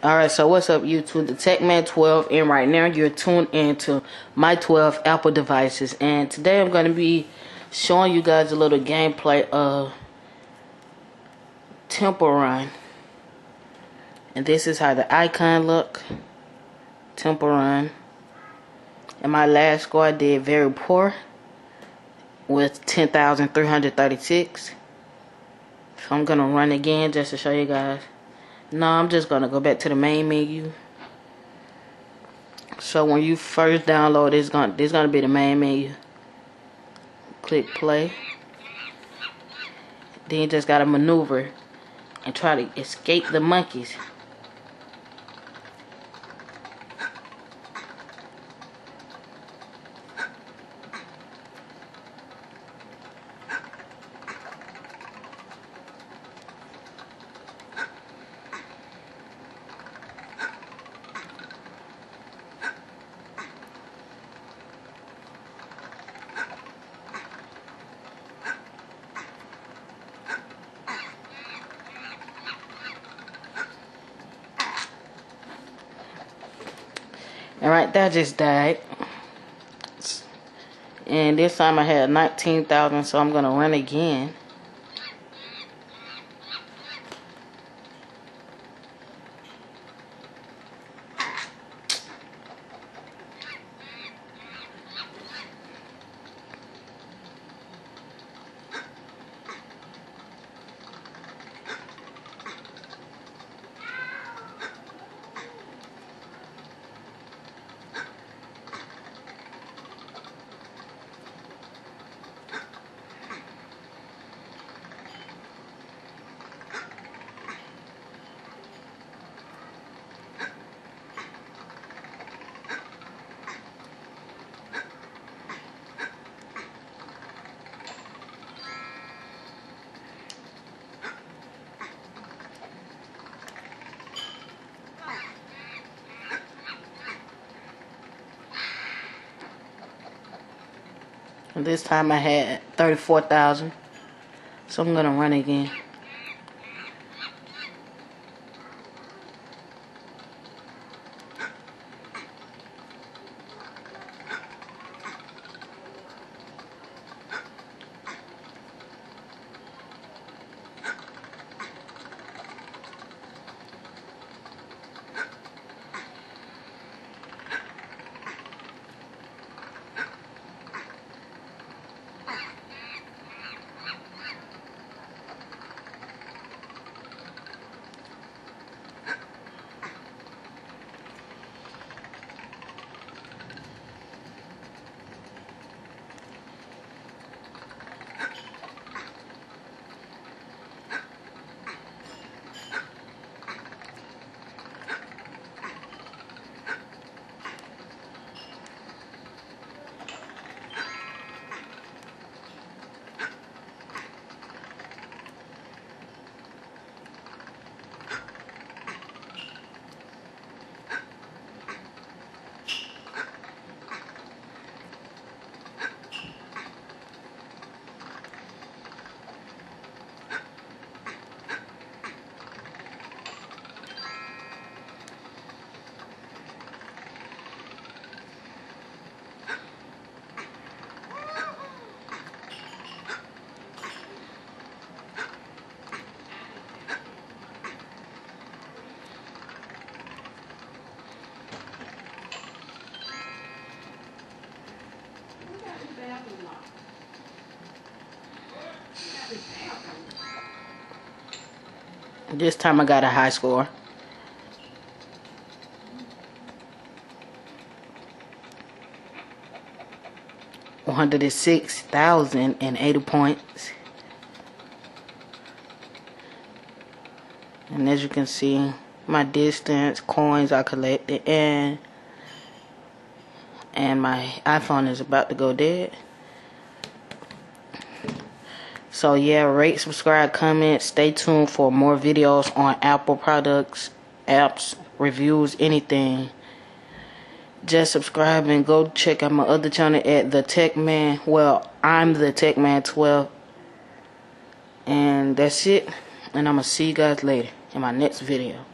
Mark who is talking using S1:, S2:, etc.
S1: Alright, so what's up YouTube? The Techman 12 and right now you're tuned into my 12 Apple devices and today I'm going to be showing you guys a little gameplay of Temple Run. And this is how the icon look. Temple Run. And my last score I did very poor with 10,336. So I'm going to run again just to show you guys. No, I'm just gonna go back to the main menu. So when you first download, it's gonna this gonna be the main menu. Click play. Then you just gotta maneuver and try to escape the monkeys. Alright, that just died. And this time I had 19,000, so I'm going to run again. This time I had 34,000. So I'm going to run again. This time I got a high score. One hundred and six thousand and eighty points. And as you can see, my distance, coins I collected, and and my iPhone is about to go dead. So yeah, rate, subscribe, comment. Stay tuned for more videos on Apple products, apps, reviews, anything. Just subscribe and go check out my other channel at the Tech Man. Well, I'm the Tech Man 12. And that's it. And I'm gonna see you guys later in my next video.